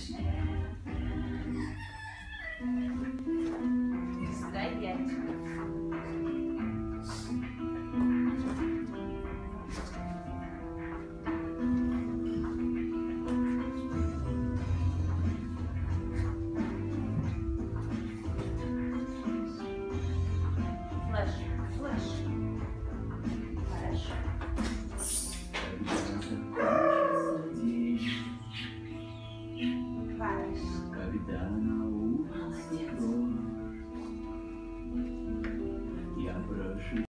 Krishna. down